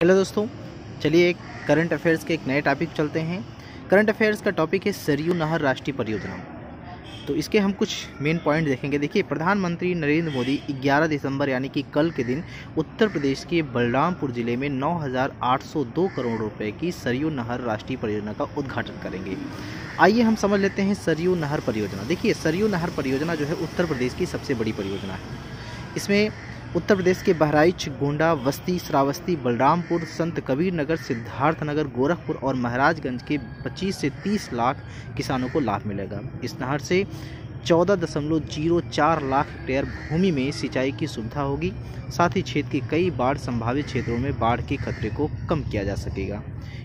Hello दोस्तों चलिए एक करंट अफेयर्स के एक नए टॉपिक चलते हैं। करंट अफेयर्स का टॉपिक है सरयू नहर राष्ट्रीय परियोजना। तो इसके हम कुछ मेन पॉइंट देखेंगे। देखिए प्रधानमंत्री नरेंद्र मोदी 11 दिसंबर यानी कि कल के दिन उत्तर प्रदेश के बलरामपुर ज़िले में 9,802 करोड़ रुपए की सरयू नहर राष्ट्रीय परियोजना का उद्घाटन करेंगे। आइए हम समझ लेते हैं सरयू नहर परियोजना। देखिए सरयू नहर परियोजना जो है उत्तर प्रदेश की सबसे बड़ी परियोजना है। इसमें उत्तर प्रदेश के बहराइच, गोंडा बस्ती श्रावस्ती, बलरामपुर, संत कबीर नगर, सिद्धार्थ नगर, गोरखपुर और महाराजगंज के 25 से 30 लाख किसानों को लाभ मिलेगा। इस नहर से चौदह दशमलव ज़ीरो चार लाख हेक्टेयर भूमि में सिंचाई की सुविधा होगी। साथ ही क्षेत्र के कई बाढ़ संभावित क्षेत्रों में बाढ़ के खतरे को कम किया जा सकेगा।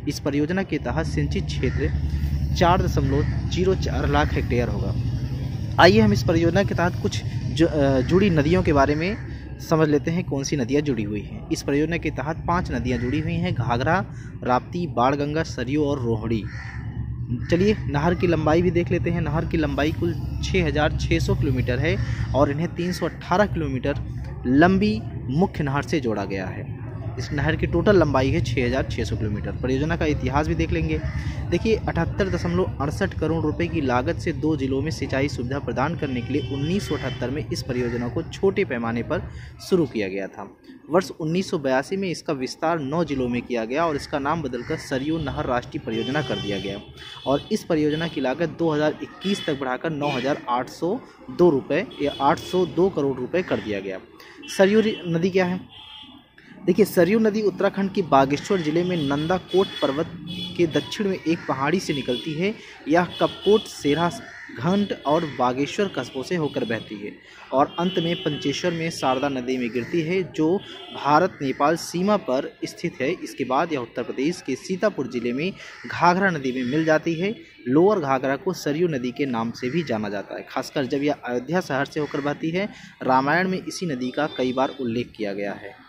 इस परियोजना के तहत सिंचित क्षेत्र चार दशमलव ज़ीरो चार लाख हेक्टेयर होगा। आइए हम इस परियोजना के तहत कुछ जुड़ी नदियों के बारे में समझ लेते हैं कौन सी नदियाँ जुड़ी हुई हैं। इस परियोजना के तहत पाँच नदियाँ जुड़ी हुई हैं घाघरा राप्ती बाणगंगा सरयू और रोहड़ी। चलिए नहर की लंबाई भी देख लेते हैं। नहर की लंबाई कुल 6,600 किलोमीटर है और इन्हें 318 किलोमीटर लंबी मुख्य नहर से जोड़ा गया है। इस नहर की टोटल लंबाई है 6,600 किलोमीटर। परियोजना का इतिहास भी देख लेंगे। देखिए अठहत्तर दशमलव अड़सठ करोड़ रुपए की लागत से दो जिलों में सिंचाई सुविधा प्रदान करने के लिए उन्नीस सौ अठहत्तर में इस परियोजना को छोटे पैमाने पर शुरू किया गया था। वर्ष उन्नीस सौ बयासी में इसका विस्तार नौ जिलों में किया गया और इसका नाम बदलकर सरयू नहर राष्ट्रीय परियोजना कर दिया गया। और इस परियोजना की लागत 2021 तक बढ़ाकर नौ हज़ार रुपये या आठ सौ दो करोड़ रुपए कर दिया गया। सरयू नदी क्या है? देखिए, सरयू नदी उत्तराखंड के बागेश्वर ज़िले में नंदा कोट पर्वत के दक्षिण में एक पहाड़ी से निकलती है। यह कपकोट, सेरा, घंट और बागेश्वर कस्बों से होकर बहती है और अंत में पंचेश्वर में शारदा नदी में गिरती है, जो भारत, नेपाल सीमा पर स्थित है। इसके बाद यह उत्तर प्रदेश के सीतापुर ज़िले में घाघरा नदी में मिल जाती है। लोअर घाघरा को सरयू नदी के नाम से भी जाना जाता है, खासकर जब यह अयोध्या शहर से होकर बहती है। रामायण में इसी नदी का कई बार उल्लेख किया गया है।